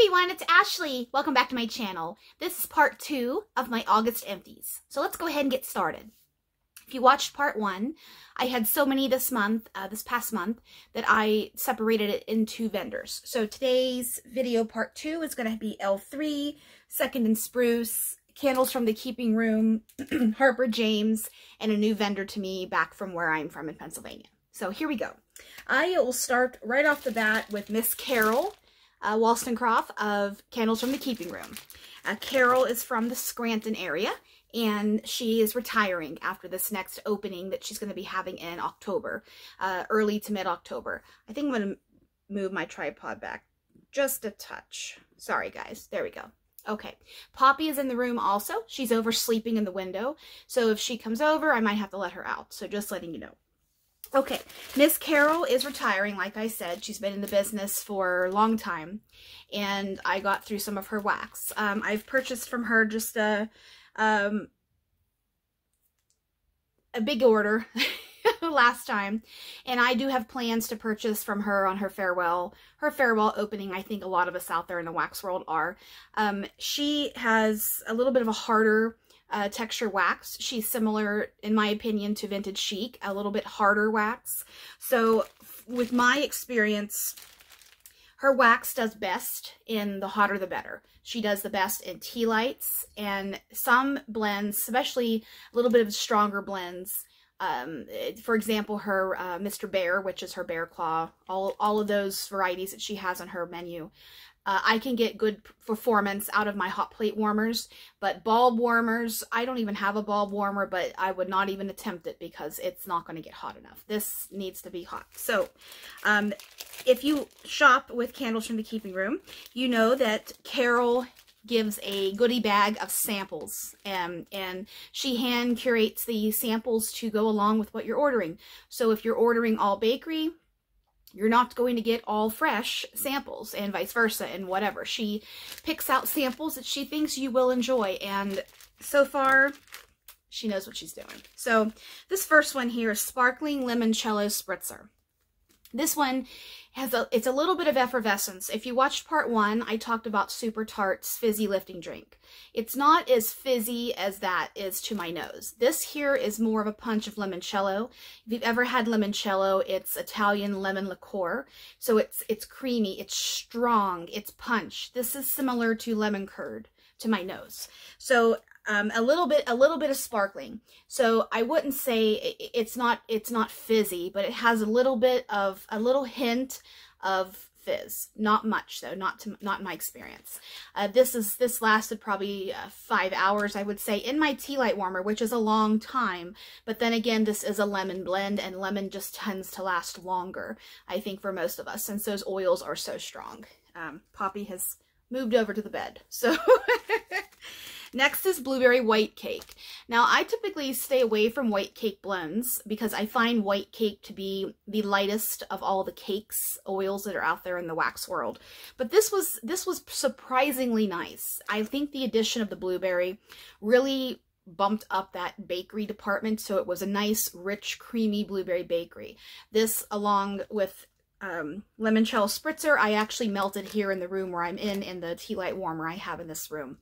everyone, it's Ashley. Welcome back to my channel. This is part two of my August empties. So let's go ahead and get started. If you watched part one, I had so many this month, uh, this past month, that I separated it into vendors. So today's video part two is going to be L3, Second and Spruce, Candles from the Keeping Room, Harper James, and a new vendor to me back from where I'm from in Pennsylvania. So here we go. I will start right off the bat with Miss Carol uh, Wollstonecroft of Candles from the Keeping Room. Uh, Carol is from the Scranton area, and she is retiring after this next opening that she's going to be having in October, uh, early to mid-October. I think I'm going to move my tripod back just a touch. Sorry, guys. There we go. Okay, Poppy is in the room also. She's over sleeping in the window, so if she comes over, I might have to let her out. So just letting you know. Okay, Miss Carol is retiring, like I said. She's been in the business for a long time, and I got through some of her wax. Um, I've purchased from her just a, um, a big order last time, and I do have plans to purchase from her on her farewell, her farewell opening. I think a lot of us out there in the wax world are. Um, she has a little bit of a harder uh, texture wax. She's similar, in my opinion, to Vintage Chic, a little bit harder wax. So with my experience, her wax does best in the hotter the better. She does the best in tea lights and some blends, especially a little bit of stronger blends. Um, for example, her uh, Mr. Bear, which is her bear claw, all, all of those varieties that she has on her menu uh, I can get good performance out of my hot plate warmers, but bulb warmers, I don't even have a bulb warmer, but I would not even attempt it because it's not going to get hot enough. This needs to be hot. So um, if you shop with Candles from the Keeping Room, you know that Carol gives a goodie bag of samples um, and she hand curates the samples to go along with what you're ordering. So if you're ordering all bakery, you're not going to get all fresh samples and vice versa and whatever. She picks out samples that she thinks you will enjoy and so far she knows what she's doing. So this first one here is Sparkling Limoncello Spritzer. This one has a, it's a little bit of effervescence. If you watched part one, I talked about Super Tart's fizzy lifting drink. It's not as fizzy as that is to my nose. This here is more of a punch of limoncello. If you've ever had limoncello, it's Italian lemon liqueur. So it's, it's creamy, it's strong, it's punch. This is similar to lemon curd to my nose. So um, a little bit, a little bit of sparkling. So I wouldn't say it's not, it's not fizzy, but it has a little bit of, a little hint of fizz. Not much though, not to, not my experience. Uh, this is, this lasted probably uh, five hours, I would say, in my tea light warmer, which is a long time. But then again, this is a lemon blend and lemon just tends to last longer, I think, for most of us, since those oils are so strong. Um, Poppy has moved over to the bed. So Next is blueberry white cake. Now, I typically stay away from white cake blends because I find white cake to be the lightest of all the cakes, oils that are out there in the wax world. But this was this was surprisingly nice. I think the addition of the blueberry really bumped up that bakery department so it was a nice rich creamy blueberry bakery this along with um, limoncello spritzer I actually melted here in the room where I'm in in the tea light warmer I have in this room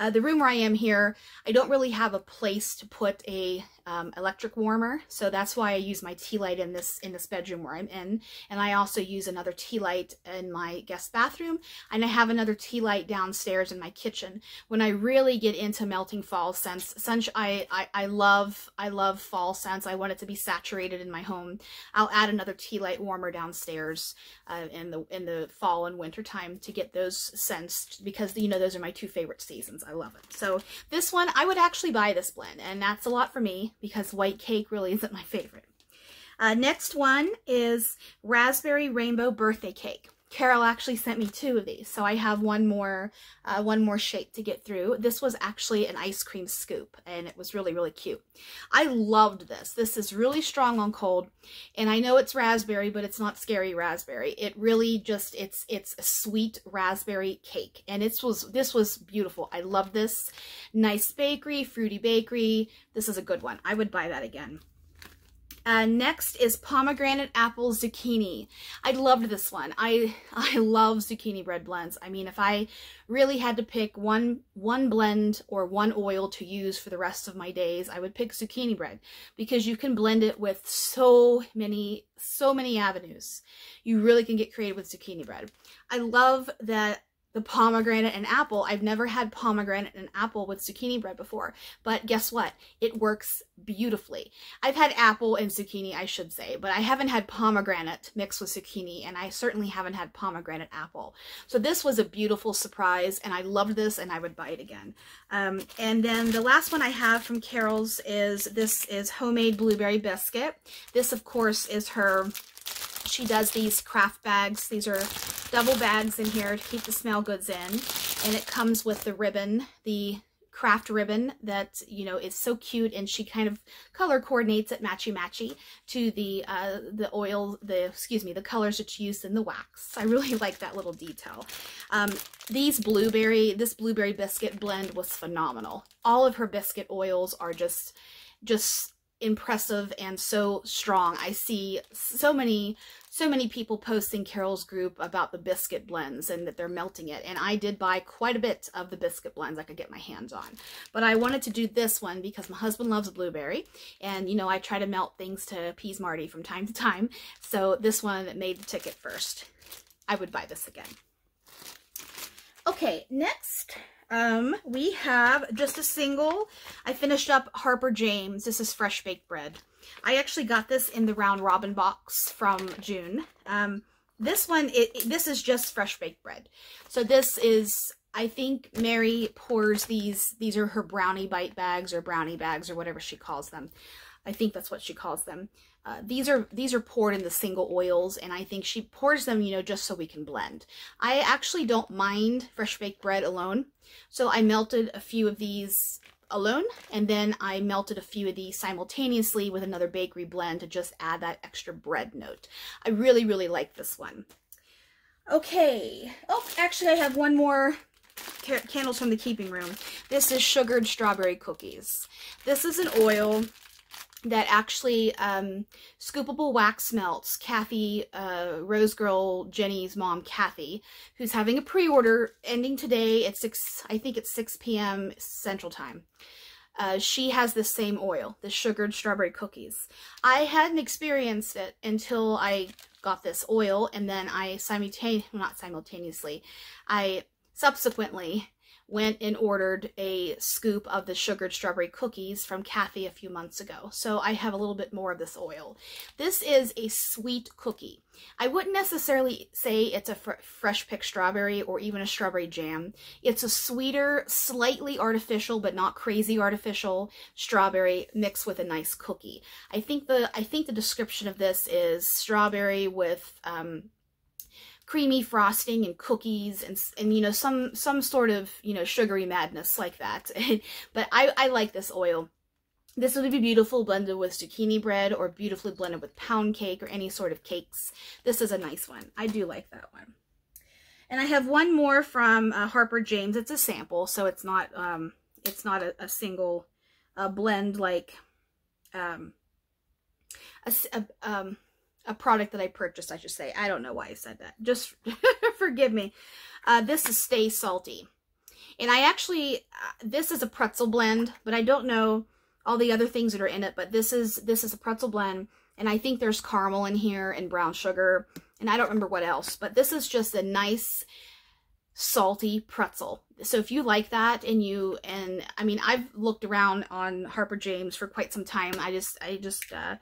uh, the room where I am here, I don't really have a place to put a um, electric warmer, so that's why I use my tea light in this in this bedroom where I'm in. And I also use another tea light in my guest bathroom, and I have another tea light downstairs in my kitchen. When I really get into melting fall scents, sunsh I, I, I love I love fall scents. I want it to be saturated in my home. I'll add another tea light warmer downstairs uh, in the in the fall and winter time to get those scents because you know those are my two favorite seasons. I love it. So this one I would actually buy this blend, and that's a lot for me because white cake really isn't my favorite. Uh, next one is Raspberry Rainbow Birthday Cake. Carol actually sent me two of these, so I have one more, uh, one more shape to get through. This was actually an ice cream scoop, and it was really, really cute. I loved this. This is really strong on cold, and I know it's raspberry, but it's not scary raspberry. It really just, it's, it's a sweet raspberry cake, and it was, this was beautiful. I love this. Nice bakery, fruity bakery. This is a good one. I would buy that again. Uh, next is pomegranate apple zucchini. I loved this one. I I love zucchini bread blends. I mean, if I really had to pick one one blend or one oil to use for the rest of my days, I would pick zucchini bread because you can blend it with so many so many avenues. You really can get creative with zucchini bread. I love that the pomegranate and apple. I've never had pomegranate and apple with zucchini bread before, but guess what? It works beautifully. I've had apple and zucchini, I should say, but I haven't had pomegranate mixed with zucchini, and I certainly haven't had pomegranate apple. So this was a beautiful surprise, and I loved this, and I would buy it again. Um, and then the last one I have from Carol's is, this is homemade blueberry biscuit. This, of course, is her she does these craft bags. These are double bags in here to keep the smell goods in. And it comes with the ribbon, the craft ribbon that, you know, is so cute. And she kind of color coordinates it matchy-matchy to the, uh, the oil, the, excuse me, the colors that she used in the wax. I really like that little detail. Um, these blueberry, this blueberry biscuit blend was phenomenal. All of her biscuit oils are just, just impressive and so strong. I see so many so many people posting Carol's group about the biscuit blends and that they're melting it. And I did buy quite a bit of the biscuit blends I could get my hands on. But I wanted to do this one because my husband loves blueberry. And, you know, I try to melt things to appease Marty from time to time. So this one made the ticket first. I would buy this again. Okay, next um, we have just a single. I finished up Harper James. This is fresh baked bread. I actually got this in the round robin box from June. Um, this one, it, it, this is just fresh baked bread. So this is, I think Mary pours these, these are her brownie bite bags or brownie bags or whatever she calls them. I think that's what she calls them. Uh, these are these are poured in the single oils and I think she pours them, you know, just so we can blend. I actually don't mind fresh baked bread alone. So I melted a few of these alone and then I melted a few of these simultaneously with another bakery blend to just add that extra bread note. I really, really like this one. Okay. Oh, actually I have one more candles from the keeping room. This is sugared strawberry cookies. This is an oil that actually um, Scoopable Wax Melts, Kathy, uh, Rose Girl, Jenny's mom, Kathy, who's having a pre-order ending today at 6, I think it's 6 p.m. Central Time. Uh, she has the same oil, the sugared strawberry cookies. I hadn't experienced it until I got this oil, and then I simultaneously, not simultaneously, I subsequently went and ordered a scoop of the sugared strawberry cookies from Kathy a few months ago. So I have a little bit more of this oil. This is a sweet cookie. I wouldn't necessarily say it's a fr fresh picked strawberry or even a strawberry jam. It's a sweeter, slightly artificial, but not crazy artificial strawberry mixed with a nice cookie. I think the I think the description of this is strawberry with um, creamy frosting and cookies and, and you know, some, some sort of, you know, sugary madness like that. but I, I like this oil. This would be beautiful blended with zucchini bread or beautifully blended with pound cake or any sort of cakes. This is a nice one. I do like that one. And I have one more from uh, Harper James. It's a sample, so it's not um, it's not a, a single uh, blend like um, a, a um, a product that I purchased, I should say. I don't know why I said that. Just forgive me. Uh, this is Stay Salty. And I actually, uh, this is a pretzel blend, but I don't know all the other things that are in it, but this is, this is a pretzel blend. And I think there's caramel in here and brown sugar. And I don't remember what else, but this is just a nice salty pretzel. So if you like that and you, and I mean, I've looked around on Harper James for quite some time. I just, I just, uh,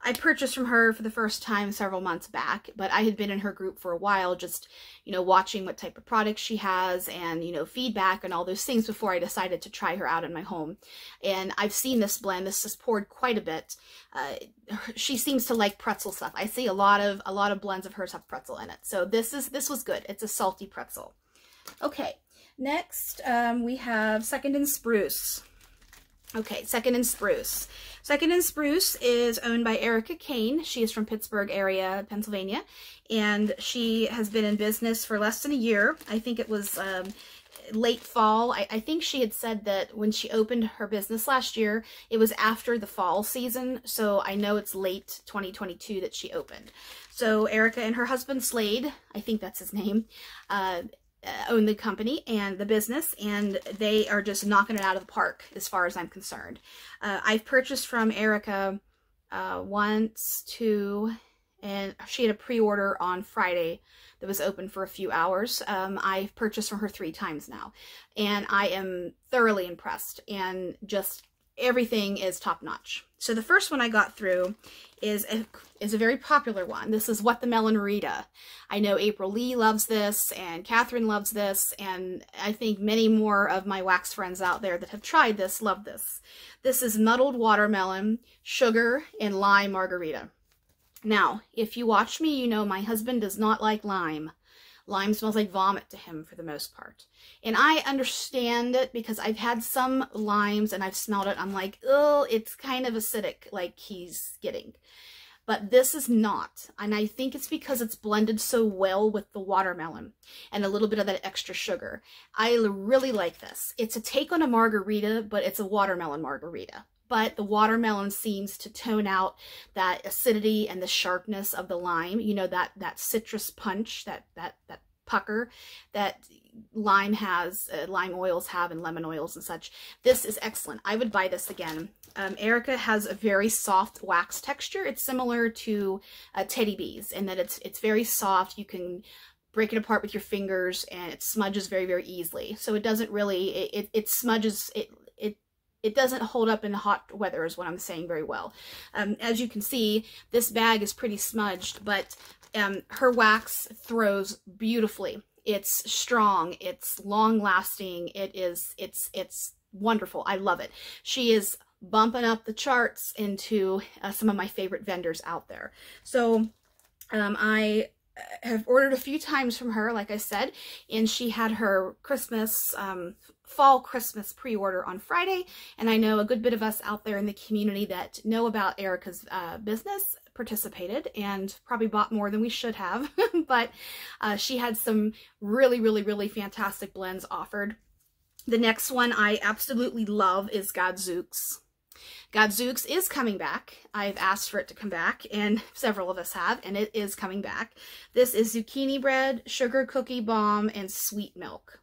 I purchased from her for the first time several months back, but I had been in her group for a while, just, you know, watching what type of products she has and, you know, feedback and all those things before I decided to try her out in my home. And I've seen this blend. This is poured quite a bit. Uh, she seems to like pretzel stuff. I see a lot of, a lot of blends of hers have pretzel in it. So this is, this was good. It's a salty pretzel. Okay. Next, um, we have Second and Spruce. Okay, Second and Spruce. Second and Spruce is owned by Erica Kane. She is from Pittsburgh area, Pennsylvania, and she has been in business for less than a year. I think it was um, late fall. I, I, think she had said that when she opened her business last year, it was after the fall season. So I know it's late 2022 that she opened. So Erica and her husband Slade, I think that's his name, uh, own the company and the business and they are just knocking it out of the park as far as I'm concerned. Uh, I've purchased from Erica uh, once, two, and she had a pre-order on Friday that was open for a few hours. Um, I've purchased from her three times now, and I am thoroughly impressed, and just everything is top notch. So the first one I got through is a, is a very popular one. This is What the Melon Rita. I know April Lee loves this, and Catherine loves this, and I think many more of my wax friends out there that have tried this love this. This is muddled watermelon, sugar, and lime margarita. Now, if you watch me, you know my husband does not like lime. Lime smells like vomit to him for the most part. And I understand it because I've had some limes and I've smelled it. I'm like, oh, it's kind of acidic like he's getting. But this is not. And I think it's because it's blended so well with the watermelon and a little bit of that extra sugar. I really like this. It's a take on a margarita, but it's a watermelon margarita but the watermelon seems to tone out that acidity and the sharpness of the lime. You know, that, that citrus punch, that, that, that pucker that lime has, uh, lime oils have and lemon oils and such. This is excellent. I would buy this again. Um, Erica has a very soft wax texture. It's similar to uh, Teddy Bees in that it's, it's very soft. You can break it apart with your fingers and it smudges very, very easily. So it doesn't really, it, it, it smudges, it, it doesn't hold up in the hot weather is what I'm saying very well. Um, as you can see, this bag is pretty smudged, but um, her wax throws beautifully. It's strong, it's long lasting, it is, it's, it's wonderful. I love it. She is bumping up the charts into uh, some of my favorite vendors out there. So um, I have ordered a few times from her, like I said, and she had her Christmas, um, fall Christmas pre-order on Friday, and I know a good bit of us out there in the community that know about Erica's uh, business participated and probably bought more than we should have, but uh, she had some really, really, really fantastic blends offered. The next one I absolutely love is Gadzooks. Gadzooks is coming back. I've asked for it to come back, and several of us have, and it is coming back. This is zucchini bread, sugar cookie bomb, and sweet milk.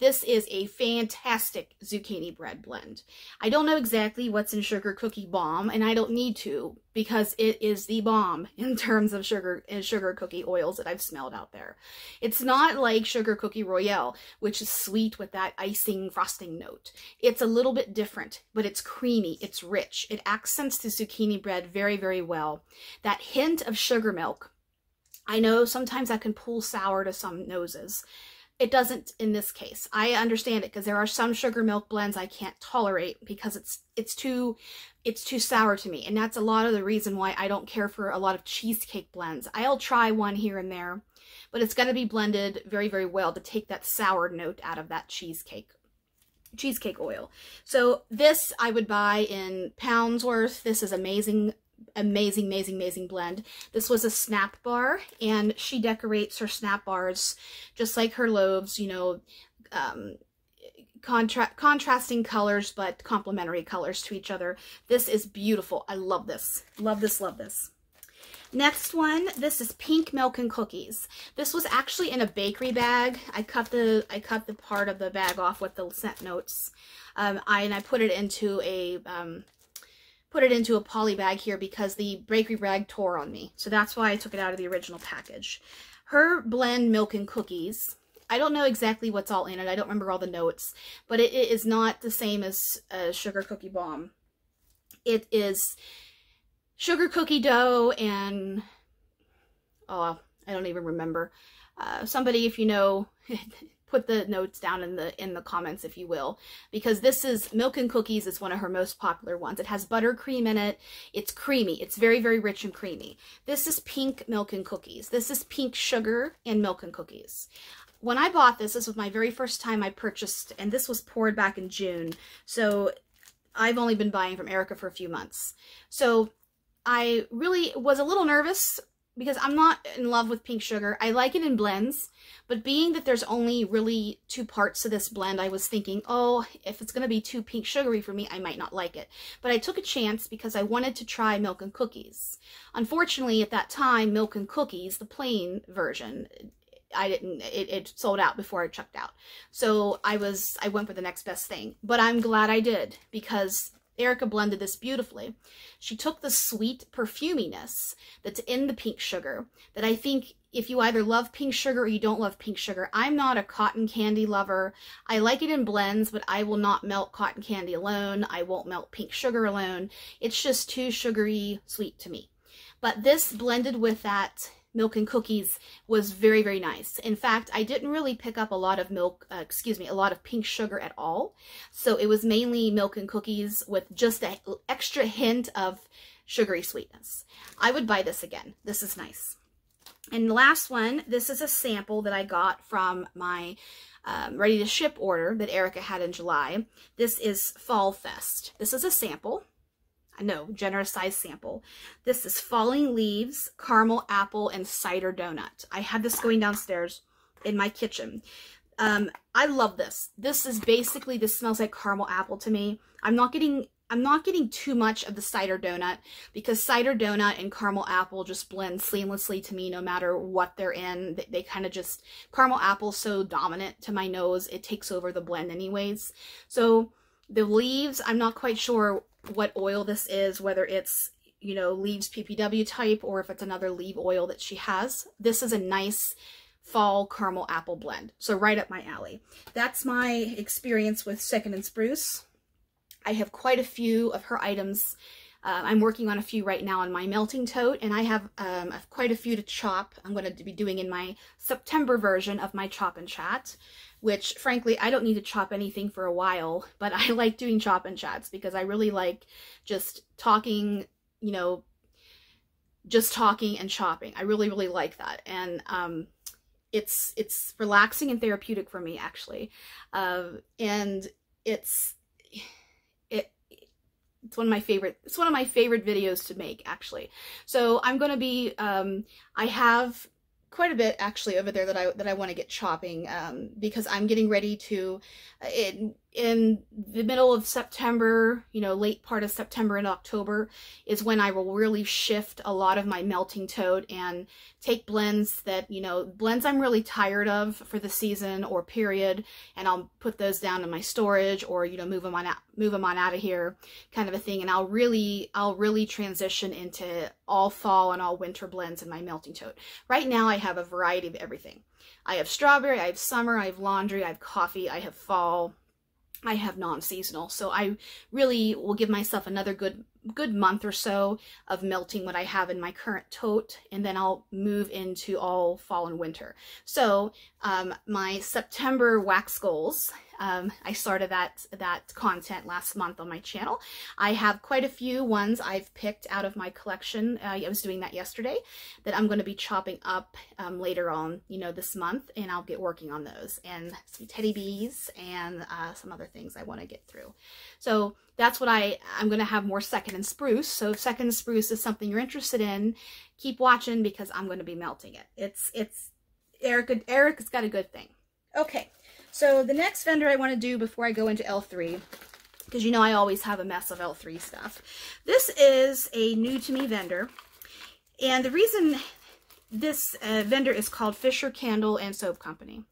This is a fantastic zucchini bread blend. I don't know exactly what's in Sugar Cookie Bomb, and I don't need to because it is the bomb in terms of sugar and sugar cookie oils that I've smelled out there. It's not like Sugar Cookie Royale, which is sweet with that icing frosting note. It's a little bit different, but it's creamy, it's rich. It accents the zucchini bread very, very well. That hint of sugar milk I know sometimes that can pull sour to some noses. It doesn't in this case. I understand it because there are some sugar milk blends I can't tolerate because it's it's too it's too sour to me. And that's a lot of the reason why I don't care for a lot of cheesecake blends. I'll try one here and there, but it's going to be blended very, very well to take that sour note out of that cheesecake cheesecake oil. So this I would buy in pounds worth. This is amazing amazing, amazing, amazing blend. This was a snap bar, and she decorates her snap bars just like her loaves, you know, um, contra contrasting colors, but complementary colors to each other. This is beautiful. I love this. Love this, love this. Next one, this is pink milk and cookies. This was actually in a bakery bag. I cut the I cut the part of the bag off with the scent notes. Um, I and I put it into a um, put it into a poly bag here because the bakery bag tore on me. So that's why I took it out of the original package. Her blend milk and cookies. I don't know exactly what's all in it. I don't remember all the notes. But it, it is not the same as a sugar cookie bomb. It is sugar cookie dough and... Oh, I don't even remember. Uh, somebody, if you know, put the notes down in the in the comments if you will because this is milk and cookies is one of her most popular ones. It has buttercream in it. It's creamy. It's very very rich and creamy. This is pink milk and cookies. This is pink sugar and milk and cookies. When I bought this this was my very first time I purchased and this was poured back in June. So I've only been buying from Erica for a few months. So I really was a little nervous because I'm not in love with pink sugar. I like it in blends, but being that there's only really two parts to this blend, I was thinking, oh, if it's going to be too pink sugary for me, I might not like it. But I took a chance because I wanted to try Milk and Cookies. Unfortunately, at that time, Milk and Cookies, the plain version, I didn't, it, it sold out before I checked out. So I was, I went for the next best thing. But I'm glad I did because Erica blended this beautifully. She took the sweet perfuminess that's in the pink sugar that I think if you either love pink sugar or you don't love pink sugar, I'm not a cotton candy lover. I like it in blends, but I will not melt cotton candy alone. I won't melt pink sugar alone. It's just too sugary sweet to me. But this blended with that milk and cookies was very, very nice. In fact, I didn't really pick up a lot of milk, uh, excuse me, a lot of pink sugar at all. So it was mainly milk and cookies with just an extra hint of sugary sweetness. I would buy this again. This is nice. And the last one, this is a sample that I got from my um, ready to ship order that Erica had in July. This is Fall Fest. This is a sample no, generous size sample. This is Falling Leaves, Caramel Apple, and Cider Donut. I had this going downstairs in my kitchen. Um, I love this. This is basically, this smells like caramel apple to me. I'm not getting, I'm not getting too much of the cider donut because cider donut and caramel apple just blend seamlessly to me no matter what they're in. They, they kind of just, caramel apple so dominant to my nose, it takes over the blend anyways. So the leaves, I'm not quite sure what oil this is, whether it's, you know, leaves PPW type or if it's another leave oil that she has. This is a nice fall caramel apple blend. So right up my alley. That's my experience with Second and Spruce. I have quite a few of her items. Uh, I'm working on a few right now on my melting tote, and I have um, quite a few to chop. I'm going to be doing in my September version of my Chop and Chat which frankly, I don't need to chop anything for a while, but I like doing chop and chats because I really like just talking, you know, just talking and chopping. I really, really like that. And, um, it's, it's relaxing and therapeutic for me actually. Uh, and it's, it, it's one of my favorite, it's one of my favorite videos to make actually. So I'm going to be, um, I have quite a bit actually over there that I that I want to get chopping um, because I'm getting ready to uh, in the middle of September, you know, late part of September and October is when I will really shift a lot of my melting tote and take blends that, you know, blends I'm really tired of for the season or period, and I'll put those down in my storage or, you know, move them on out, move them on out of here kind of a thing. And I'll really, I'll really transition into all fall and all winter blends in my melting tote. Right now I have a variety of everything. I have strawberry, I have summer, I have laundry, I have coffee, I have fall, I have non-seasonal. So I really will give myself another good good month or so of melting what I have in my current tote and then I'll move into all fall and winter. So um, my September wax goals um, I started that, that content last month on my channel. I have quite a few ones I've picked out of my collection. Uh, I was doing that yesterday that I'm going to be chopping up um, later on, you know, this month, and I'll get working on those. And some teddy bees and uh, some other things I want to get through. So that's what I, I'm going to have more Second and Spruce. So if Second Spruce is something you're interested in, keep watching because I'm going to be melting it. It's, it's, Eric, Eric has got a good thing. Okay, so the next vendor I want to do before I go into L3, because you know I always have a mess of L3 stuff. This is a new to me vendor. And the reason this uh, vendor is called Fisher Candle and Soap Company.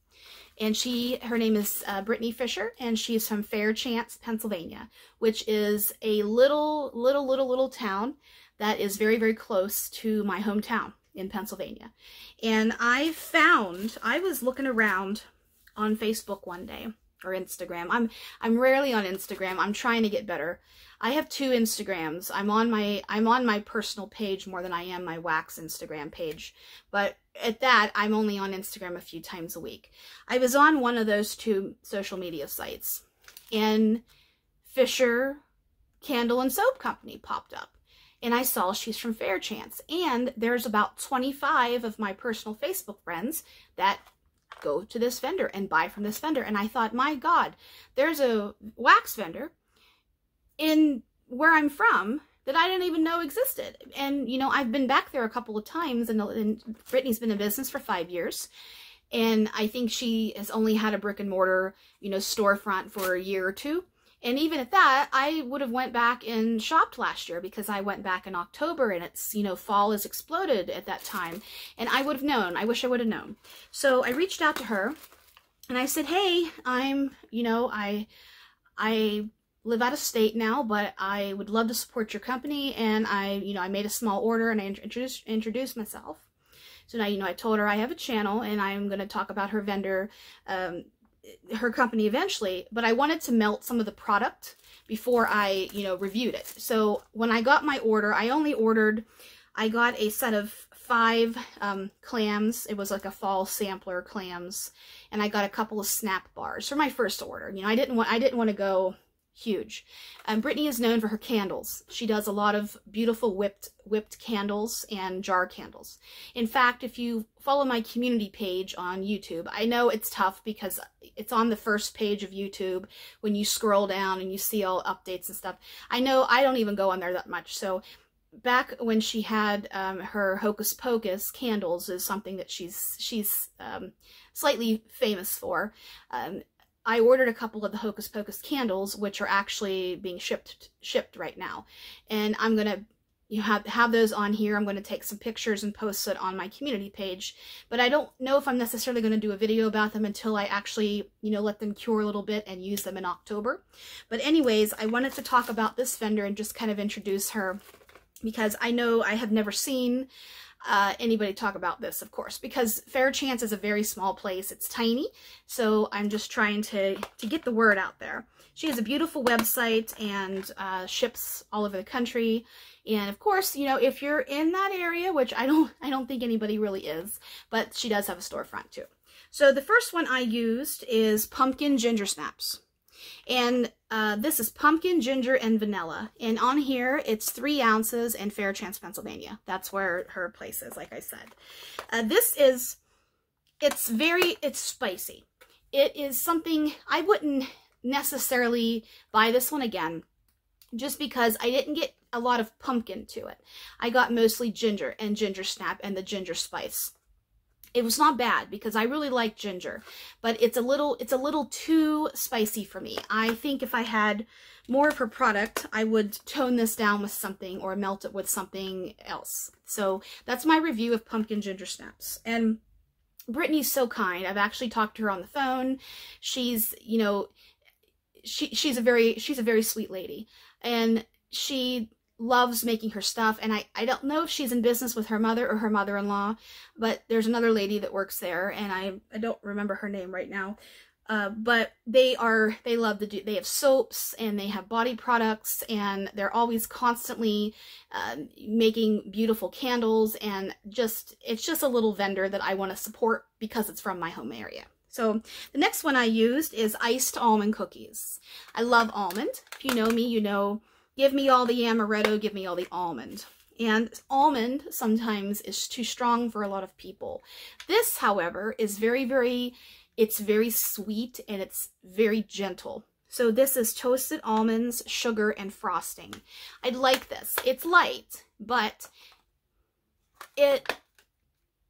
And she, her name is uh, Brittany Fisher, and she's from Fairchance, Pennsylvania, which is a little, little, little, little town that is very, very close to my hometown in Pennsylvania. And I found, I was looking around on Facebook one day or Instagram. I'm I'm rarely on Instagram. I'm trying to get better. I have two Instagrams. I'm on my I'm on my personal page more than I am my wax Instagram page. But at that, I'm only on Instagram a few times a week. I was on one of those two social media sites and Fisher Candle and Soap Company popped up. And I saw she's from Fairchance. And there's about 25 of my personal Facebook friends that go to this vendor and buy from this vendor. And I thought, my God, there's a wax vendor in where I'm from that I didn't even know existed. And, you know, I've been back there a couple of times and, and Brittany's been in business for five years. And I think she has only had a brick and mortar, you know, storefront for a year or two. And even at that, I would have went back and shopped last year because I went back in October and it's, you know, fall has exploded at that time. And I would have known. I wish I would have known. So I reached out to her and I said, hey, I'm, you know, I, I live out of state now, but I would love to support your company. And I, you know, I made a small order and I introduced, introduced myself. So now, you know, I told her I have a channel and I'm going to talk about her vendor, um, her company eventually, but I wanted to melt some of the product before I, you know, reviewed it. So when I got my order, I only ordered, I got a set of five um, clams. It was like a fall sampler clams, and I got a couple of snap bars for my first order. You know, I didn't want I didn't want to go huge. And Brittany is known for her candles. She does a lot of beautiful whipped whipped candles and jar candles. In fact, if you follow my community page on YouTube, I know it's tough because it's on the first page of YouTube when you scroll down and you see all updates and stuff. I know I don't even go on there that much. So back when she had um, her Hocus Pocus candles is something that she's she's um, slightly famous for. Um, I ordered a couple of the Hocus Pocus candles, which are actually being shipped shipped right now, and I'm gonna you have have those on here. I'm going to take some pictures and post it on my community page, but I don't know if I'm necessarily going to do a video about them until I actually, you know, let them cure a little bit and use them in October. But anyways, I wanted to talk about this vendor and just kind of introduce her because I know I have never seen uh, anybody talk about this, of course, because Fairchance is a very small place. It's tiny, so I'm just trying to, to get the word out there. She has a beautiful website and uh, ships all over the country. And of course, you know, if you're in that area, which I don't, I don't think anybody really is, but she does have a storefront too. So the first one I used is pumpkin ginger snaps. And uh, this is pumpkin, ginger, and vanilla. And on here, it's three ounces in Fairchance, Pennsylvania. That's where her place is, like I said. Uh, this is, it's very, it's spicy. It is something, I wouldn't necessarily buy this one again, just because I didn't get a lot of pumpkin to it. I got mostly ginger and ginger snap and the ginger spice it was not bad because I really like ginger, but it's a little it's a little too spicy for me. I think if I had more of her product, I would tone this down with something or melt it with something else. So that's my review of pumpkin ginger snaps. And Brittany's so kind. I've actually talked to her on the phone. She's, you know, she she's a very she's a very sweet lady. And she loves making her stuff and I, I don't know if she's in business with her mother or her mother-in-law but there's another lady that works there and I, I don't remember her name right now. Uh, but they are they love to do they have soaps and they have body products and they're always constantly uh, making beautiful candles and just it's just a little vendor that I want to support because it's from my home area. So the next one I used is iced almond cookies. I love almond. If you know me you know Give me all the amaretto, give me all the almond. And almond sometimes is too strong for a lot of people. This, however, is very, very, it's very sweet and it's very gentle. So this is toasted almonds, sugar, and frosting. I like this. It's light, but it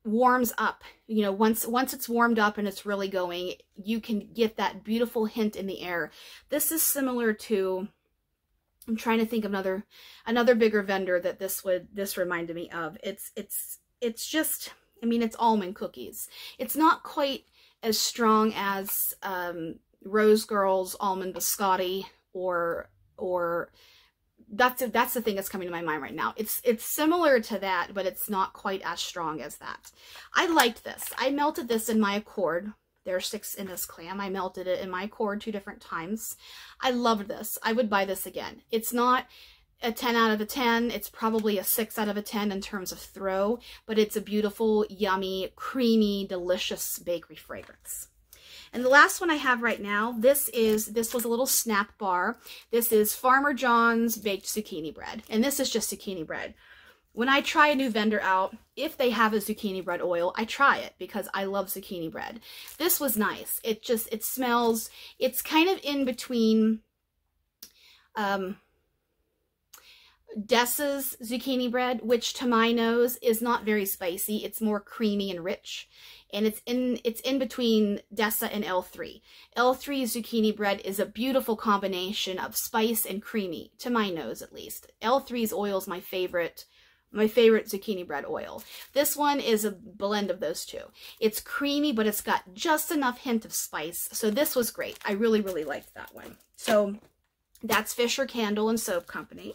warms up. You know, once once it's warmed up and it's really going, you can get that beautiful hint in the air. This is similar to I'm trying to think of another another bigger vendor that this would this reminded me of. It's it's it's just I mean it's almond cookies. It's not quite as strong as um, Rose Girls almond biscotti or or that's that's the thing that's coming to my mind right now. It's it's similar to that, but it's not quite as strong as that. I liked this. I melted this in my Accord there's six in this clam. I melted it in my cord two different times. I loved this. I would buy this again. It's not a 10 out of a 10. It's probably a 6 out of a 10 in terms of throw, but it's a beautiful, yummy, creamy, delicious bakery fragrance. And the last one I have right now, this is, this was a little snap bar. This is Farmer John's baked zucchini bread. And this is just zucchini bread when I try a new vendor out, if they have a zucchini bread oil, I try it because I love zucchini bread. This was nice. It just, it smells, it's kind of in between, um, Dessa's zucchini bread, which to my nose is not very spicy. It's more creamy and rich. And it's in it's in between Dessa and L3. L3 zucchini bread is a beautiful combination of spice and creamy, to my nose at least. L3's oil is my favorite my favorite zucchini bread oil. This one is a blend of those two. It's creamy, but it's got just enough hint of spice. So this was great. I really, really liked that one. So that's Fisher Candle and Soap Company.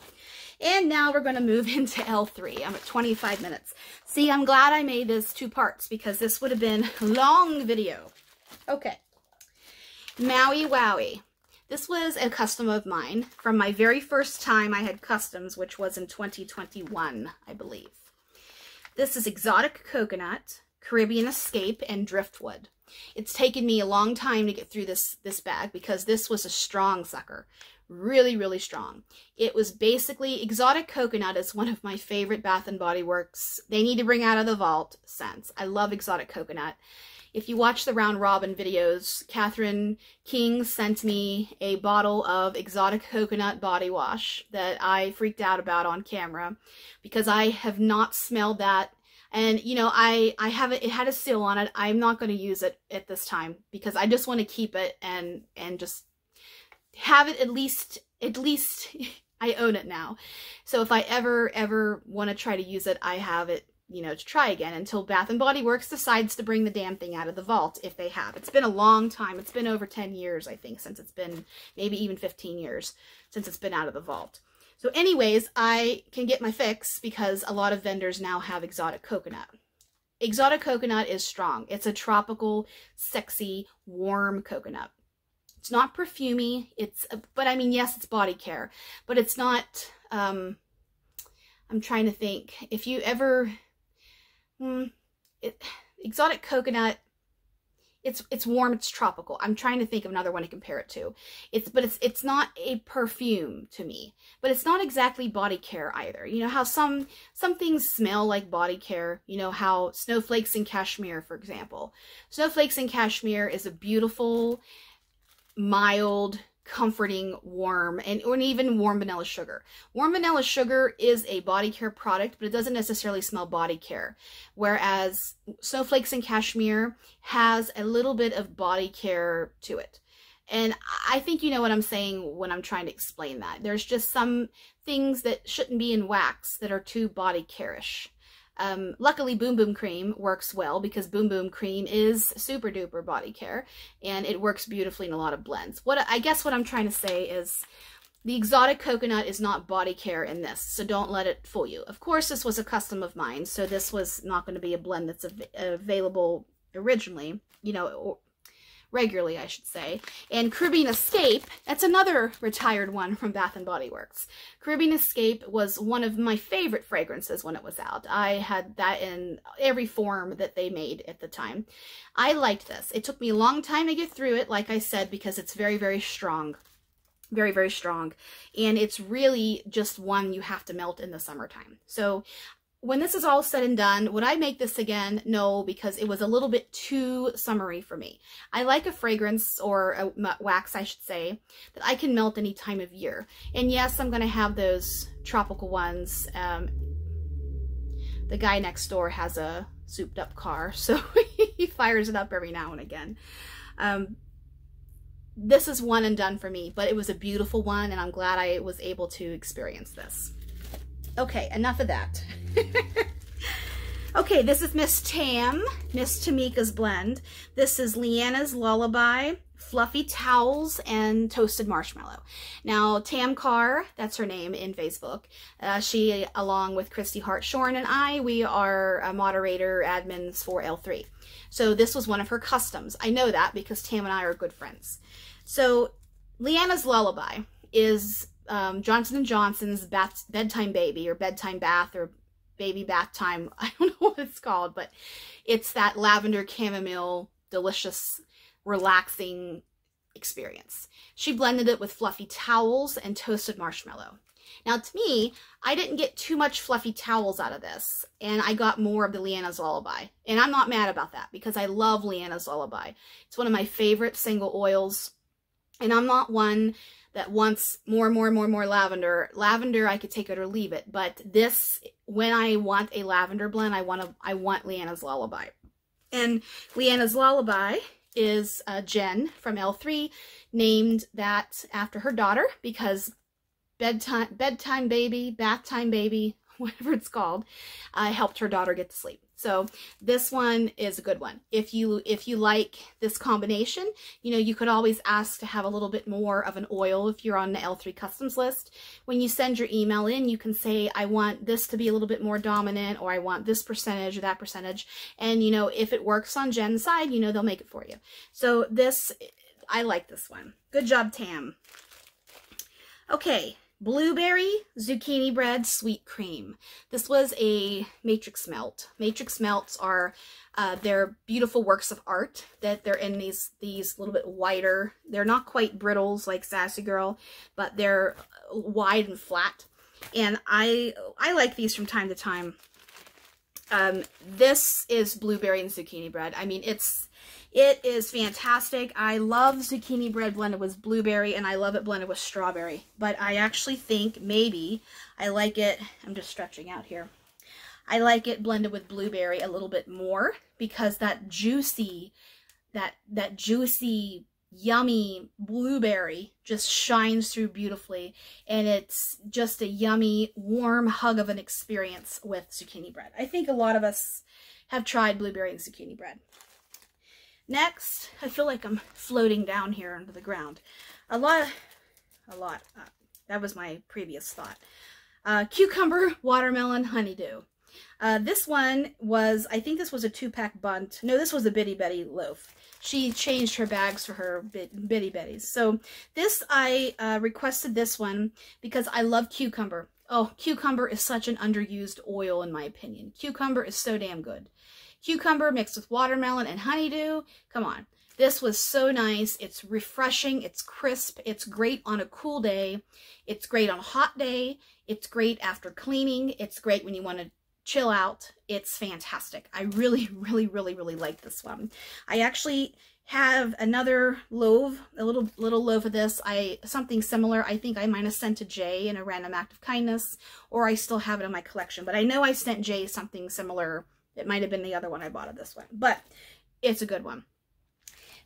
And now we're going to move into L3. I'm at 25 minutes. See, I'm glad I made this two parts because this would have been a long video. Okay. Maui Wowie. This was a custom of mine from my very first time I had customs, which was in 2021, I believe. This is Exotic Coconut, Caribbean Escape, and Driftwood. It's taken me a long time to get through this, this bag because this was a strong sucker really, really strong. It was basically, Exotic Coconut is one of my favorite Bath & Body Works. They need to bring out of the vault scents. I love Exotic Coconut. If you watch the Round Robin videos, Catherine King sent me a bottle of Exotic Coconut Body Wash that I freaked out about on camera because I have not smelled that and, you know, I, I have it, it had a seal on it. I'm not going to use it at this time because I just want to keep it and, and just have it at least, at least I own it now. So if I ever, ever want to try to use it, I have it, you know, to try again until Bath & Body Works decides to bring the damn thing out of the vault, if they have. It's been a long time. It's been over 10 years, I think, since it's been, maybe even 15 years since it's been out of the vault. So anyways, I can get my fix because a lot of vendors now have exotic coconut. Exotic coconut is strong. It's a tropical, sexy, warm coconut. It's not perfumey. It's, but I mean, yes, it's body care, but it's not, um, I'm trying to think. If you ever, hmm, it, exotic coconut, it's it's warm, it's tropical. I'm trying to think of another one to compare it to. It's but it's it's not a perfume to me, but it's not exactly body care either. You know how some some things smell like body care. You know how snowflakes and cashmere, for example. Snowflakes and cashmere is a beautiful mild, comforting, warm, and or even warm vanilla sugar. Warm vanilla sugar is a body care product, but it doesn't necessarily smell body care. Whereas Snowflakes and Cashmere has a little bit of body care to it. And I think you know what I'm saying when I'm trying to explain that. There's just some things that shouldn't be in wax that are too body care-ish. Um, luckily, Bum Bum Cream works well because Bum Bum Cream is super duper body care and it works beautifully in a lot of blends. What I guess what I'm trying to say is the exotic coconut is not body care in this, so don't let it fool you. Of course, this was a custom of mine, so this was not going to be a blend that's av available originally, you know, regularly, I should say. And Caribbean Escape, that's another retired one from Bath & Body Works. Caribbean Escape was one of my favorite fragrances when it was out. I had that in every form that they made at the time. I liked this. It took me a long time to get through it, like I said, because it's very, very strong very, very strong. And it's really just one you have to melt in the summertime. So when this is all said and done, would I make this again? No, because it was a little bit too summery for me. I like a fragrance, or a wax, I should say, that I can melt any time of year. And yes, I'm going to have those tropical ones. Um, the guy next door has a souped up car, so he fires it up every now and again. Um, this is one and done for me, but it was a beautiful one, and I'm glad I was able to experience this. Okay, enough of that. okay, this is Miss Tam, Miss Tamika's blend. This is Leanna's Lullaby, Fluffy Towels, and Toasted Marshmallow. Now, Tam Carr, that's her name in Facebook, uh, she, along with Christy Hartshorn and I, we are a moderator admins for L3. So this was one of her customs. I know that because Tam and I are good friends. So Leanna's Lullaby is um, Johnson & Johnson's bath, bedtime baby or bedtime bath or baby bath time. I don't know what it's called, but it's that lavender chamomile, delicious, relaxing experience. She blended it with fluffy towels and toasted marshmallow. Now, to me, I didn't get too much fluffy towels out of this, and I got more of the Leanna's Lullaby. And I'm not mad about that because I love Leanna's Lullaby. It's one of my favorite single oils And I'm not one that wants more and more and more and more lavender. Lavender, I could take it or leave it. But this, when I want a lavender blend, I want to, I want Leanna's Lullaby. And Leanna's Lullaby is Jen from L3, named that after her daughter because bedtime, bedtime baby, bath time baby, whatever it's called, uh, helped her daughter get to sleep. So this one is a good one. If you if you like this combination, you know, you could always ask to have a little bit more of an oil if you're on the L3 customs list. When you send your email in, you can say, I want this to be a little bit more dominant or I want this percentage or that percentage. And, you know, if it works on Jen's side, you know, they'll make it for you. So this, I like this one. Good job, Tam. Okay, Blueberry Zucchini Bread Sweet Cream. This was a matrix melt. Matrix melts are, uh, they're beautiful works of art that they're in these, these little bit wider, they're not quite brittles like Sassy Girl, but they're wide and flat. And I, I like these from time to time. Um, this is blueberry and zucchini bread. I mean, it's, it is fantastic. I love zucchini bread blended with blueberry and I love it blended with strawberry. But I actually think maybe I like it, I'm just stretching out here. I like it blended with blueberry a little bit more because that juicy, that, that juicy, yummy blueberry just shines through beautifully. And it's just a yummy, warm hug of an experience with zucchini bread. I think a lot of us have tried blueberry and zucchini bread. Next, I feel like I'm floating down here under the ground. A lot, a lot. Uh, that was my previous thought. Uh, cucumber, watermelon, honeydew. Uh, this one was, I think this was a two-pack bundt. No, this was a Bitty Betty loaf. She changed her bags for her bit, Bitty Betties. So this, I uh, requested this one because I love cucumber. Oh, cucumber is such an underused oil in my opinion. Cucumber is so damn good cucumber mixed with watermelon and honeydew. Come on. This was so nice. It's refreshing. It's crisp. It's great on a cool day. It's great on a hot day. It's great after cleaning. It's great when you want to chill out. It's fantastic. I really, really, really, really like this one. I actually have another loaf, a little little loaf of this. I Something similar. I think I might have sent to Jay in a random act of kindness, or I still have it in my collection. But I know I sent Jay something similar it might have been the other one I bought of this one, but it's a good one.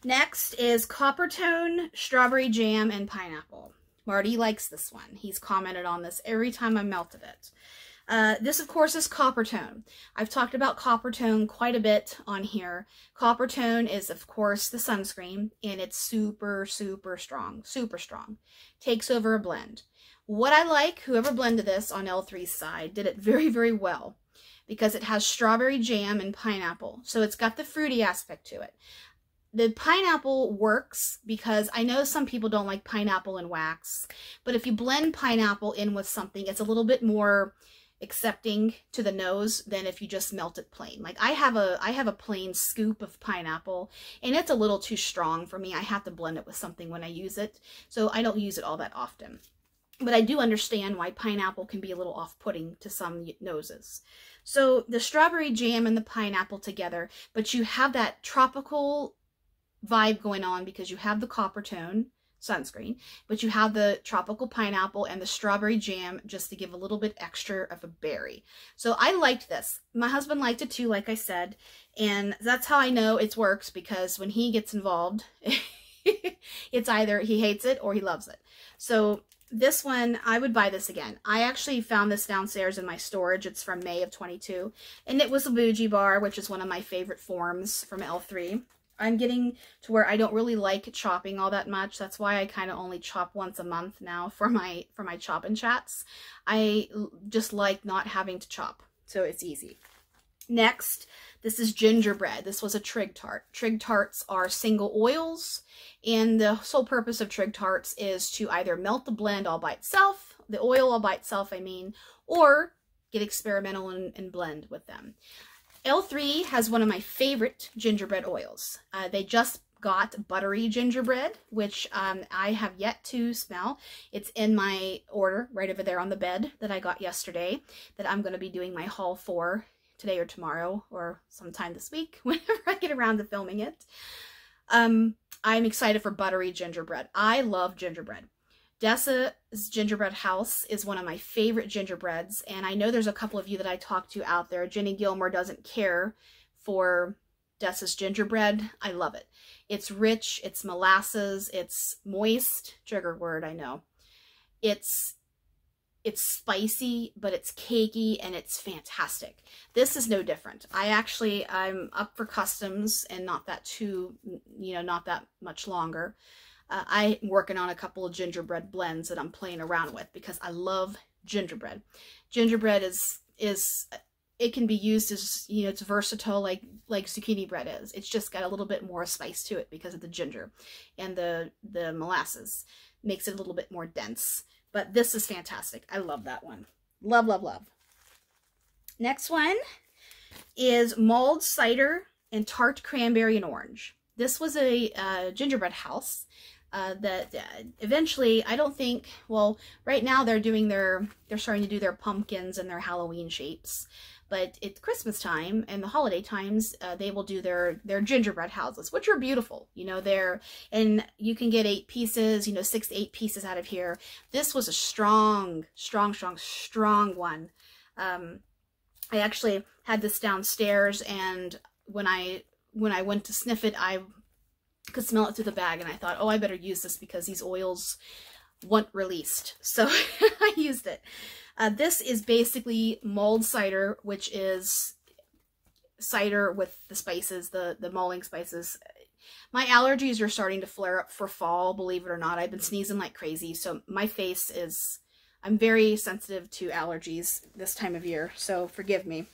Next is Coppertone Strawberry Jam and Pineapple. Marty likes this one. He's commented on this every time I melted it. Uh, this, of course, is Coppertone. I've talked about Coppertone quite a bit on here. Coppertone is, of course, the sunscreen, and it's super, super strong. Super strong. Takes over a blend. What I like, whoever blended this on L3's side did it very, very well because it has strawberry jam and pineapple. So it's got the fruity aspect to it. The pineapple works because I know some people don't like pineapple and wax, but if you blend pineapple in with something, it's a little bit more accepting to the nose than if you just melt it plain. Like I have a I have a plain scoop of pineapple and it's a little too strong for me. I have to blend it with something when I use it. So I don't use it all that often. But I do understand why pineapple can be a little off-putting to some noses. So the strawberry jam and the pineapple together, but you have that tropical vibe going on because you have the Coppertone sunscreen, but you have the tropical pineapple and the strawberry jam just to give a little bit extra of a berry. So I liked this. My husband liked it too, like I said, and that's how I know it works because when he gets involved, it's either he hates it or he loves it. So this one, I would buy this again. I actually found this downstairs in my storage. It's from May of 22. And it was a bougie bar, which is one of my favorite forms from L3. I'm getting to where I don't really like chopping all that much. That's why I kind of only chop once a month now for my for my chop and chats. I just like not having to chop, so it's easy. Next, this is gingerbread. This was a trig tart. Trig tarts are single oils, and the sole purpose of trig tarts is to either melt the blend all by itself, the oil all by itself, I mean, or get experimental and, and blend with them. L3 has one of my favorite gingerbread oils. Uh, they just got buttery gingerbread, which um, I have yet to smell. It's in my order right over there on the bed that I got yesterday that I'm going to be doing my haul for today or tomorrow or sometime this week whenever I get around to filming it. Um, I'm excited for buttery gingerbread. I love gingerbread. Dessa's Gingerbread House is one of my favorite gingerbreads, and I know there's a couple of you that I talked to out there. Jenny Gilmore doesn't care for Dessa's gingerbread. I love it. It's rich, it's molasses, it's moist, trigger word, I know. It's it's spicy, but it's cakey and it's fantastic. This is no different. I actually, I'm up for customs and not that too, you know, not that much longer. Uh, I'm working on a couple of gingerbread blends that I'm playing around with because I love gingerbread. Gingerbread is, is, it can be used as, you know, it's versatile like, like zucchini bread is. It's just got a little bit more spice to it because of the ginger and the, the molasses makes it a little bit more dense. But this is fantastic. I love that one. Love, love, love. Next one is mulled cider and tart cranberry and orange. This was a uh, gingerbread house uh, that uh, eventually, I don't think, well, right now they're doing their, they're starting to do their pumpkins and their Halloween shapes but it's Christmas time and the holiday times, uh, they will do their, their gingerbread houses, which are beautiful. You know, they're, and you can get eight pieces, you know, six to eight pieces out of here. This was a strong, strong, strong, strong one. Um, I actually had this downstairs and when I, when I went to sniff it, I could smell it through the bag and I thought, oh, I better use this because these oils want released. So I used it. Uh, this is basically mulled cider, which is cider with the spices, the, the mulling spices. My allergies are starting to flare up for fall, believe it or not. I've been sneezing like crazy, so my face is... I'm very sensitive to allergies this time of year, so forgive me.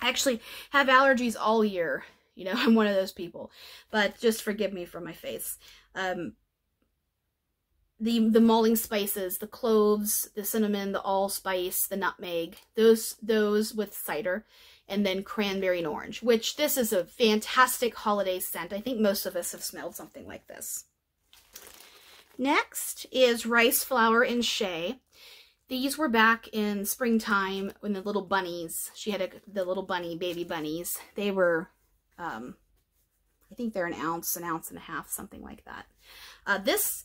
I actually have allergies all year. You know, I'm one of those people. But just forgive me for my face. Um, the the mulling spices, the cloves, the cinnamon, the allspice, the nutmeg, those those with cider, and then cranberry and orange, which this is a fantastic holiday scent. I think most of us have smelled something like this. Next is rice flour and shea. These were back in springtime when the little bunnies, she had a, the little bunny, baby bunnies. They were, um, I think they're an ounce, an ounce and a half, something like that. Uh, this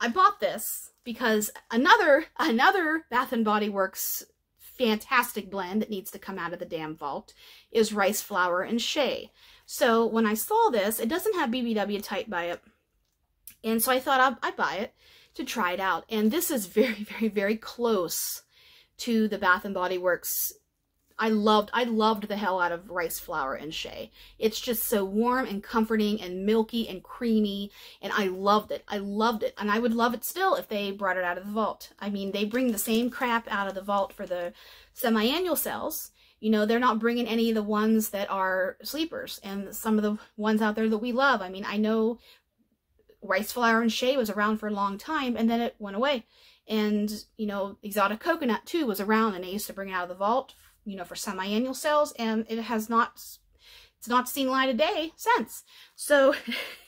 I bought this because another another Bath and Body Works fantastic blend that needs to come out of the damn vault is rice flour and shea. So when I saw this, it doesn't have BBW type by it. And so I thought I'd, I'd buy it to try it out. And this is very, very, very close to the Bath and Body Works I loved, I loved the hell out of rice flour and shea. It's just so warm and comforting and milky and creamy, and I loved it. I loved it, and I would love it still if they brought it out of the vault. I mean, they bring the same crap out of the vault for the semi-annual sales. You know, they're not bringing any of the ones that are sleepers and some of the ones out there that we love. I mean, I know rice flour and shea was around for a long time, and then it went away. And, you know, exotic coconut too was around and they used to bring it out of the vault you know, for semi-annual sales, and it has not, it's not seen light of day since. So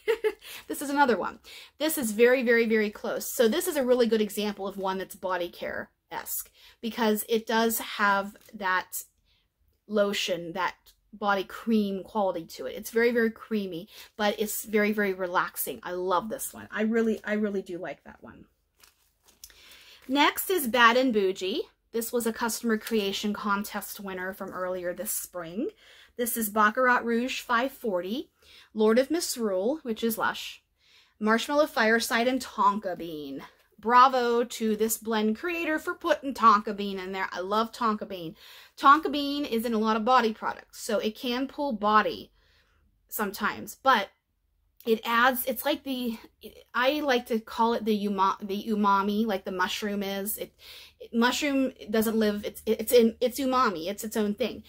this is another one. This is very, very, very close. So this is a really good example of one that's body care-esque because it does have that lotion, that body cream quality to it. It's very, very creamy, but it's very, very relaxing. I love this one. I really, I really do like that one. Next is Bad and Bougie. This was a customer creation contest winner from earlier this spring. This is Baccarat Rouge 540, Lord of Misrule, which is Lush, Marshmallow Fireside, and Tonka Bean. Bravo to this blend creator for putting Tonka Bean in there. I love Tonka Bean. Tonka Bean is in a lot of body products, so it can pull body sometimes, but it adds it's like the i like to call it the umami the umami like the mushroom is. It, it mushroom doesn't live it's it's in it's umami it's its own thing.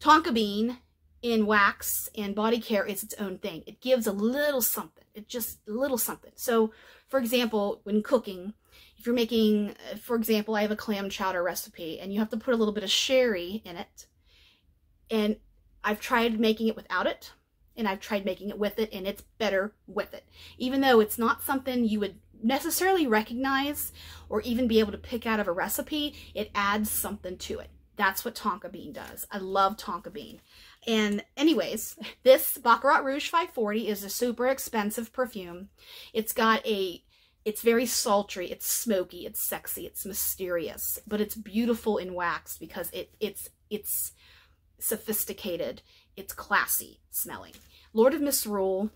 Tonka bean in wax and body care is its own thing. It gives a little something it just a little something. So for example when cooking if you're making for example i have a clam chowder recipe and you have to put a little bit of sherry in it. And i've tried making it without it and I've tried making it with it and it's better with it. Even though it's not something you would necessarily recognize or even be able to pick out of a recipe, it adds something to it. That's what tonka bean does. I love tonka bean. And anyways, this Baccarat Rouge 540 is a super expensive perfume. It's got a, it's very sultry, it's smoky, it's sexy, it's mysterious, but it's beautiful in wax because it it's it's sophisticated, it's classy smelling. Lord of Misrule,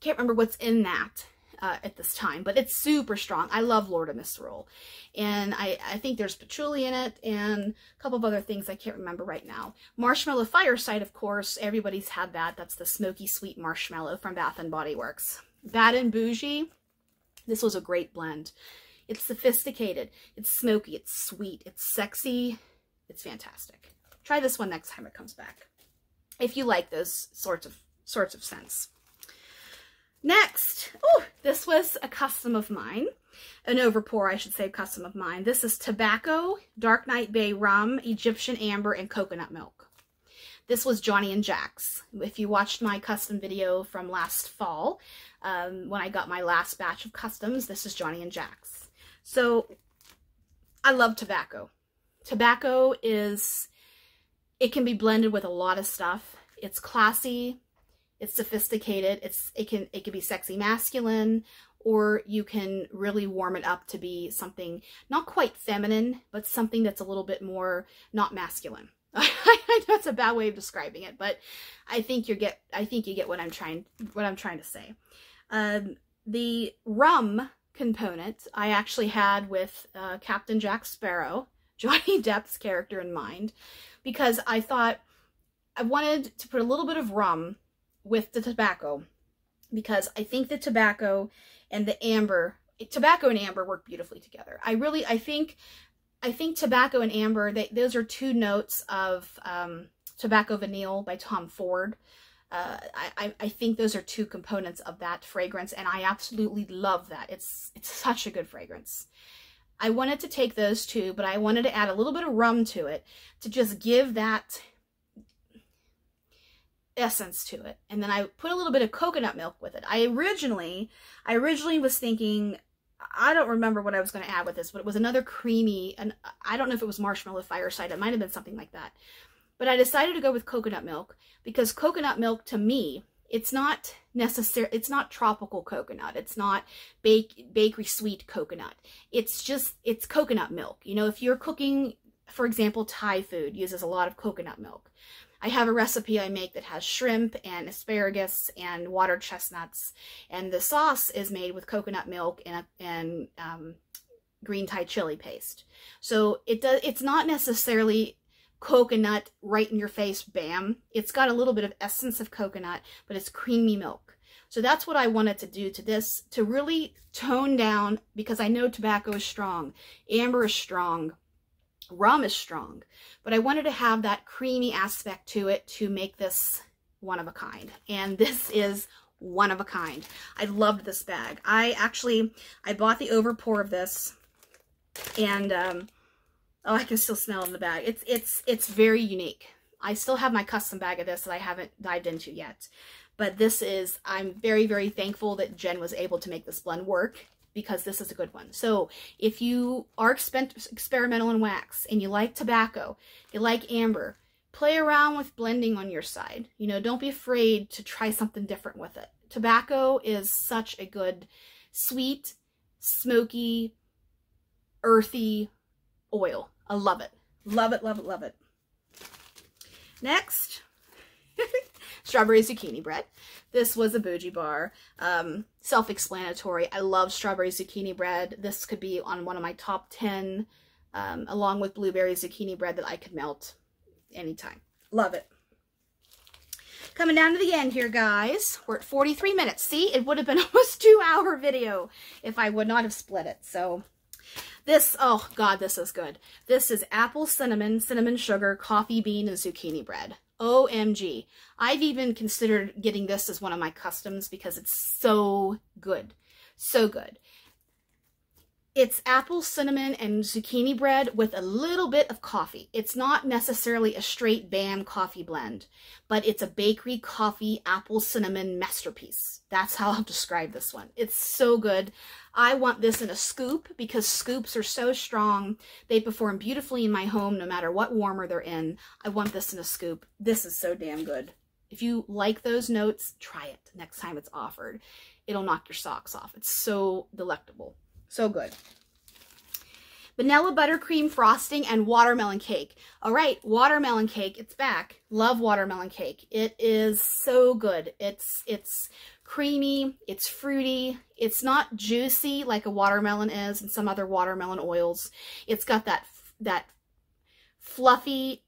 can't remember what's in that uh, at this time, but it's super strong. I love Lord of Misrule. And I, I think there's patchouli in it and a couple of other things I can't remember right now. Marshmallow Fireside, of course, everybody's had that. That's the smoky sweet marshmallow from Bath & Body Works. Bad and Bougie, this was a great blend. It's sophisticated, it's smoky, it's sweet, it's sexy, it's fantastic. Try this one next time it comes back. If you like those sorts of sorts of scents. Next, oh, this was a custom of mine. An overpour, I should say, custom of mine. This is tobacco, Dark Knight Bay rum, Egyptian amber, and coconut milk. This was Johnny and Jack's. If you watched my custom video from last fall, um, when I got my last batch of customs, this is Johnny and Jack's. So, I love tobacco. Tobacco is, it can be blended with a lot of stuff. It's classy, it's sophisticated. It's it can it can be sexy masculine or you can really warm it up to be something not quite feminine, but something that's a little bit more not masculine. I know it's a bad way of describing it, but I think you get I think you get what I'm trying what I'm trying to say. Um, the rum component I actually had with uh, Captain Jack Sparrow, Johnny Depp's character in mind, because I thought I wanted to put a little bit of rum with the tobacco because I think the tobacco and the amber, tobacco and amber work beautifully together. I really, I think, I think tobacco and amber, they, those are two notes of um, Tobacco Vanille by Tom Ford. Uh, I, I think those are two components of that fragrance, and I absolutely love that. It's it's such a good fragrance. I wanted to take those two, but I wanted to add a little bit of rum to it to just give that essence to it. And then I put a little bit of coconut milk with it. I originally, I originally was thinking, I don't remember what I was going to add with this, but it was another creamy, and I don't know if it was marshmallow fireside. It might have been something like that. But I decided to go with coconut milk because coconut milk to me, it's not necessary. It's not tropical coconut. It's not bake, bakery sweet coconut. It's just, it's coconut milk. You know, if you're cooking, for example, Thai food uses a lot of coconut milk. I have a recipe I make that has shrimp and asparagus and water chestnuts. And the sauce is made with coconut milk and, and um, green Thai chili paste. So it does. it's not necessarily coconut right in your face, bam. It's got a little bit of essence of coconut, but it's creamy milk. So that's what I wanted to do to this, to really tone down, because I know tobacco is strong, amber is strong, Rum is strong, but I wanted to have that creamy aspect to it to make this one of a kind. And this is one of a kind. I loved this bag. I actually, I bought the overpour of this and, um, oh, I can still smell in the bag. It's, it's, it's very unique. I still have my custom bag of this that I haven't dived into yet. But this is, I'm very, very thankful that Jen was able to make this blend work because this is a good one. So if you are experimental in wax and you like tobacco, you like amber, play around with blending on your side. You know, don't be afraid to try something different with it. Tobacco is such a good sweet, smoky, earthy oil. I love it. Love it, love it, love it. Next, strawberry zucchini bread. This was a bougie bar. Um, Self-explanatory. I love strawberry zucchini bread. This could be on one of my top 10, um, along with blueberry zucchini bread that I could melt anytime. Love it. Coming down to the end here, guys. We're at 43 minutes. See, it would have been almost two hour video if I would not have split it. So this, oh God, this is good. This is apple cinnamon, cinnamon sugar, coffee bean, and zucchini bread. OMG. I've even considered getting this as one of my customs because it's so good. So good. It's apple, cinnamon, and zucchini bread with a little bit of coffee. It's not necessarily a straight BAM coffee blend, but it's a bakery coffee apple cinnamon masterpiece. That's how I'll describe this one. It's so good. I want this in a scoop because scoops are so strong. They perform beautifully in my home no matter what warmer they're in. I want this in a scoop. This is so damn good. If you like those notes, try it next time it's offered. It'll knock your socks off. It's so delectable. So good. Vanilla buttercream frosting and watermelon cake. All right, watermelon cake, it's back. Love watermelon cake. It is so good. It's it's creamy, it's fruity, it's not juicy like a watermelon is and some other watermelon oils. It's got that that fluffy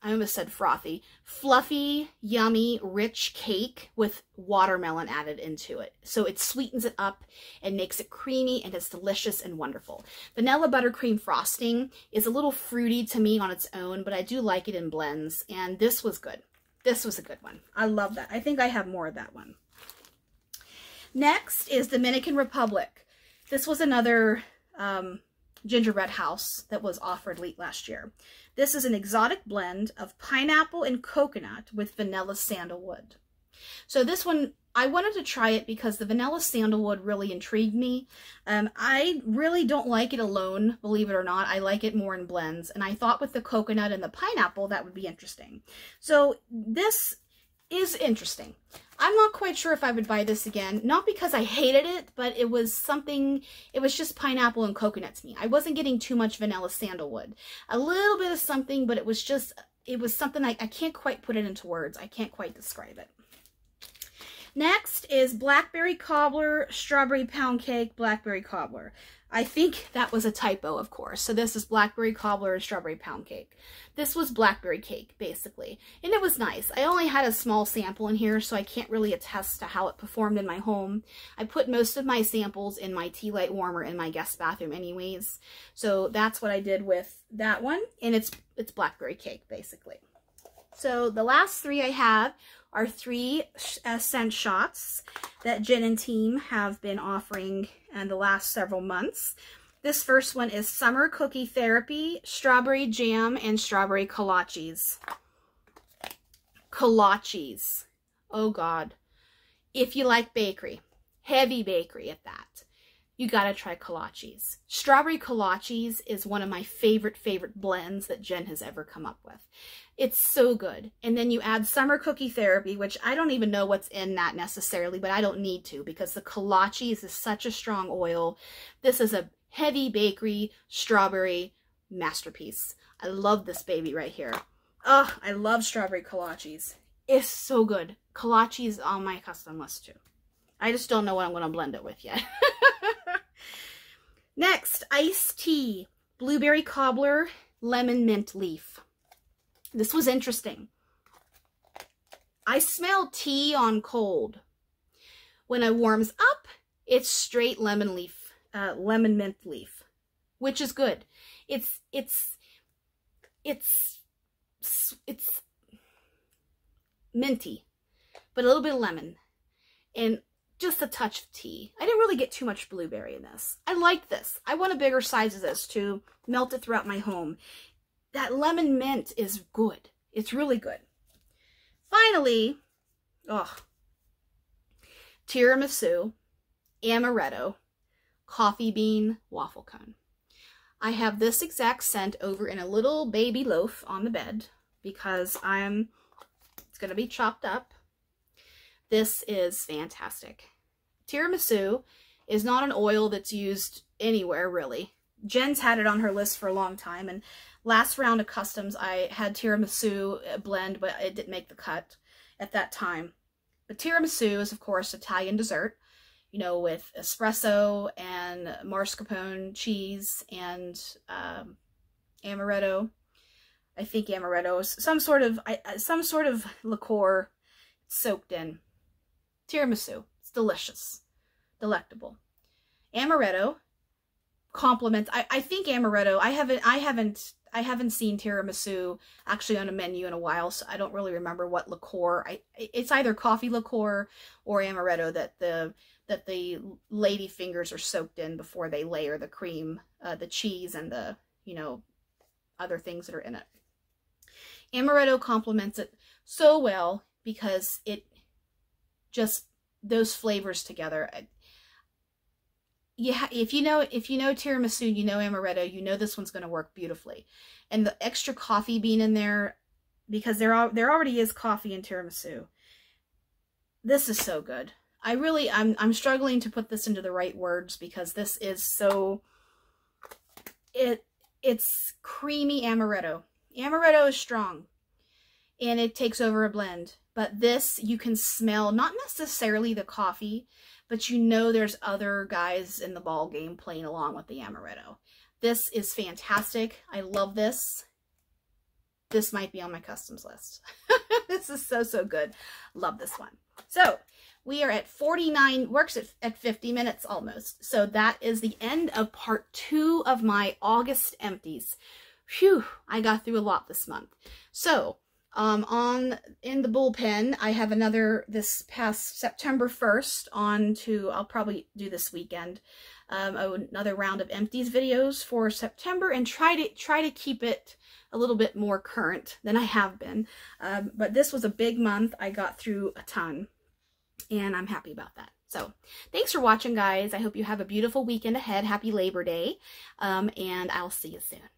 I almost said frothy, fluffy, yummy, rich cake with watermelon added into it. So it sweetens it up and makes it creamy and it's delicious and wonderful. Vanilla buttercream frosting is a little fruity to me on its own, but I do like it in blends. And this was good. This was a good one. I love that. I think I have more of that one. Next is Dominican Republic. This was another um, gingerbread house that was offered late last year. This is an exotic blend of pineapple and coconut with vanilla sandalwood. So this one, I wanted to try it because the vanilla sandalwood really intrigued me. Um, I really don't like it alone, believe it or not. I like it more in blends. And I thought with the coconut and the pineapple, that would be interesting. So this is interesting. I'm not quite sure if I would buy this again. Not because I hated it, but it was something, it was just pineapple and coconut to me. I wasn't getting too much vanilla sandalwood. A little bit of something, but it was just, it was something I, I can't quite put it into words. I can't quite describe it. Next is blackberry cobbler, strawberry pound cake, blackberry cobbler. I think that was a typo, of course. So this is blackberry cobbler and strawberry pound cake. This was blackberry cake, basically. And it was nice. I only had a small sample in here, so I can't really attest to how it performed in my home. I put most of my samples in my tea light warmer in my guest bathroom anyways. So that's what I did with that one. And it's, it's blackberry cake, basically. So the last three I have are three uh, scent shots that Jen and team have been offering in the last several months. This first one is Summer Cookie Therapy, Strawberry Jam, and Strawberry Kolaches. Kolaches. Oh, God. If you like bakery, heavy bakery at that, you gotta try kolaches. Strawberry kolaches is one of my favorite, favorite blends that Jen has ever come up with. It's so good. And then you add summer cookie therapy, which I don't even know what's in that necessarily, but I don't need to because the kolaches is such a strong oil. This is a heavy bakery strawberry masterpiece. I love this baby right here. Oh, I love strawberry kolaches. It's so good. Kolaches on my custom list too. I just don't know what I'm going to blend it with yet. Next, iced tea. Blueberry cobbler, lemon mint leaf. This was interesting. I smell tea on cold. When it warms up, it's straight lemon leaf, uh, lemon mint leaf, which is good. It's, it's, it's, it's minty, but a little bit of lemon and just a touch of tea. I didn't really get too much blueberry in this. I like this. I want a bigger size of this to melt it throughout my home that lemon mint is good. It's really good. Finally, oh, tiramisu, amaretto, coffee bean waffle cone. I have this exact scent over in a little baby loaf on the bed because I'm, it's going to be chopped up. This is fantastic. Tiramisu is not an oil that's used anywhere really. Jen's had it on her list for a long time and Last round of customs, I had tiramisu blend, but it didn't make the cut at that time. But tiramisu is, of course, Italian dessert, you know, with espresso and mascarpone cheese and um, amaretto. I think amaretto is some sort of some sort of liqueur soaked in. Tiramisu. It's delicious. Delectable. Amaretto complements I, I think amaretto I haven't I haven't I haven't seen tiramisu actually on a menu in a while, so I don't really remember what liqueur. I it's either coffee liqueur or amaretto that the that the lady fingers are soaked in before they layer the cream, uh, the cheese, and the you know other things that are in it. Amaretto complements it so well because it just those flavors together yeah, if you know if you know tiramisu, you know amaretto, you know this one's going to work beautifully. And the extra coffee bean in there, because there are there already is coffee in tiramisu. This is so good. I really I'm I'm struggling to put this into the right words because this is so it it's creamy amaretto. Amaretto is strong and it takes over a blend. But this you can smell not necessarily the coffee, but you know there's other guys in the ball game playing along with the amaretto. This is fantastic. I love this. This might be on my customs list. this is so, so good. Love this one. So we are at 49, works at, at 50 minutes almost. So that is the end of part two of my August empties. Phew, I got through a lot this month. So um, on in the bullpen, I have another this past September 1st on to, I'll probably do this weekend, um, another round of empties videos for September and try to try to keep it a little bit more current than I have been. Um, but this was a big month. I got through a ton and I'm happy about that. So thanks for watching, guys. I hope you have a beautiful weekend ahead. Happy Labor Day. Um, and I'll see you soon.